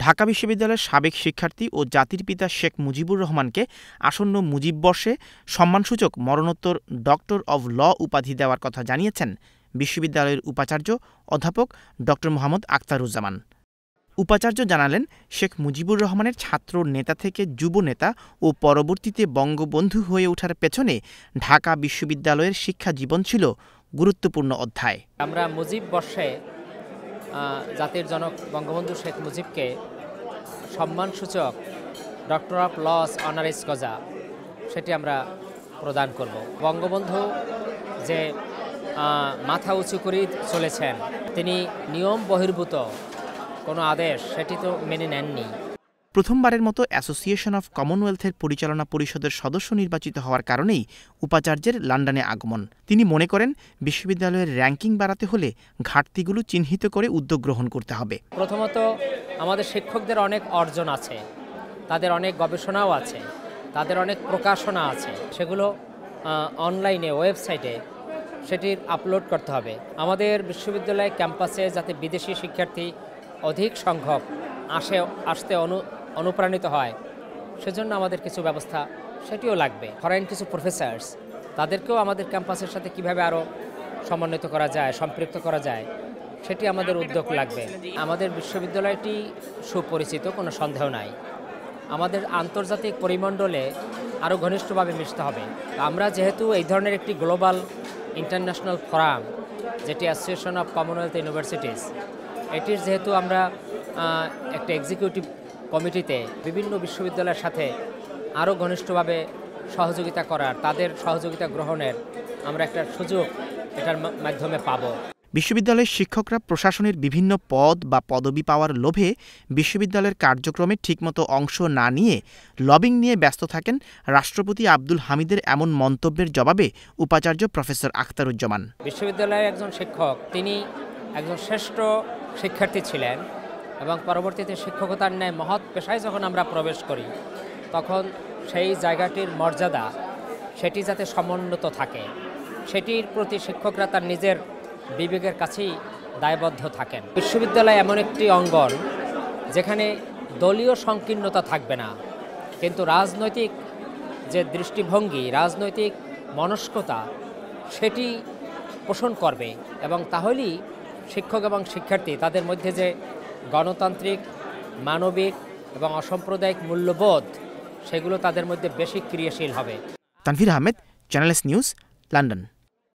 ঢাকা বিশ্ববিদ্যালয়ের সাবেক শিক্ষার্থী ও জাতির পিতা শেখ মুজিবুর রহমানকে আসন্ন মুজিব বর্ষে সম্মানসূচক মরণোত্তর ডক্টর অব ল উপাধি দেওয়ার কথা জানিয়েছেন বিশ্ববিদ্যালয়ের উপাচার্য অধ্যাপক ড মোহাম্মদ আখতারুজ্জামান। উপাচার্য জানালেন, শেখ মুজিবুর রহমানের ছাত্র নেতা থেকে যুব নেতা ও পরবর্তীতে বঙ্গবন্ধু হয়ে ওঠার পেছনে ঢাকা বিশ্ববিদ্যালয়ের শিক্ষা জীবন ছিল গুরুত্বপূর্ণ অধ্যায়। আমরা মুজিব বর্ষে জাতির জনক বঙ্গবন্ধু শেখ মুজিবকে সম্মানসূচক ডক্টর অফ লস অনারিস গজা, সেটি আমরা প্রদান করব। বঙ্গবন্ধু যে মাথা উঁচু করে চলেছেন, তিনি নিয়ম বহির্ভূত কোনো আদেশ, সেটি তো মেনে নেননি। প্রথমবারের মতো অ্যাসোসিয়েশন অফ কমনওয়েলথের পরিচালনা পরিষদের সদস্য নির্বাচিত হওয়ার কারণেই উপাচার্যের লন্ডনে আগমন। তিনি মনে করেন, বিশ্ববিদ্যালয়ের র্যাঙ্কিং বাড়াতে হলে ঘাটতিগুলো চিহ্নিত করে উদ্যোগ গ্রহণ করতে হবে। প্রথমত, আমাদের শিক্ষকদের অনেক অর্জন আছে। তাদের অনেক গবেষণাও আছে। তাদের অনেক প্রকাশনা আছে। সেগুলো অনলাইনে, ওয়েবসাইটে সেটির আপলোড করতে হবে। আমাদের বিশ্ববিদ্যালয় ক্যাম্পাসে যাতে বিদেশি শিক্ষার্থী অধিক সংখ্যক আসে, আসতে অনু অনুপ্রাণিত হয়। সেজন্য আমাদের কিছু ব্যবস্থা সেটিও লাগবে। ফরেন কিছু প্রফেসর্স তাদেরকেও আমাদের ক্যাম্পাসের সাথে কীভাবে আরও সমন্বিত করা যায়, সম্পৃক্ত করা যায়, সেটি আমাদের উদ্যোগ লাগবে। আমাদের বিশ্ববিদ্যালয়টি সুপরিচিত, কোনো সন্দেহ নাই। আমাদের আন্তর্জাতিক পরিমণ্ডলে আরও ঘনিষ্ঠভাবে মিশতে হবে। আমরা যেহেতু এই ধরনের একটি গ্লোবাল ইন্টারন্যাশনাল ফোরাম, যেটি অ্যাসোসিয়েশন অফ কমনওয়েলথ ইউনিভার্সিটিস এটির যেহেতু আমরা একটা এক্সিকিউটিভ কমিটিতে বিভিন্ন বিশ্ববিদ্যালয়ের সাথে আরও ঘনিষ্ঠভাবে সহযোগিতা করার তাদের সহযোগিতা গ্রহণের আমরা একটা সুযোগ এটার মাধ্যমে পাব। বিশ্ববিদ্যালয়ের শিক্ষকরা প্রশাসনের বিভিন্ন পদ বা পদবি পাওয়ার লোভে বিশ্ববিদ্যালয়ের কার্যক্রমে ঠিকমতো অংশ না নিয়ে লবিং নিয়ে ব্যস্ত থাকেন রাষ্ট্রপতি আব্দুল হামিদের এমন মন্তব্যের জবাবে উপাচার্য প্রফেসর আখতারুজ্জামান। বিশ্ববিদ্যালয়ের একজন শিক্ষক তিনি একজন শ্রেষ্ঠ শিক্ষার্থী ছিলেন। এবং পরবর্তীতে শিক্ষকতার ন্যায় মহৎ পেশায় যখন আমরা প্রবেশ করি, তখন সেই জায়গাটির মর্যাদা, সেটি যাতে সমুন্নত থাকে, সেটির প্রতি শিক্ষকরা তার নিজের বিবেকের কাছেই দায়বদ্ধ থাকেন। বিশ্ববিদ্যালয় এমন একটি অঙ্গন যেখানে দলীয় সংকীর্ণতা থাকবে না, কিন্তু রাজনৈতিক যে দৃষ্টিভঙ্গি, রাজনৈতিক মনস্কতা, সেটি পোষণ করবে এবং তাহলেই শিক্ষক এবং শিক্ষার্থী তাদের মধ্যে যে গণতান্ত্রিক, মানবিক এবং অসাম্প্রদায়িক মূল্যবোধ, সেগুলো তাদের মধ্যে বেশি ক্রিয়াশীল হবে। Tanvir Ahmed Channel S news London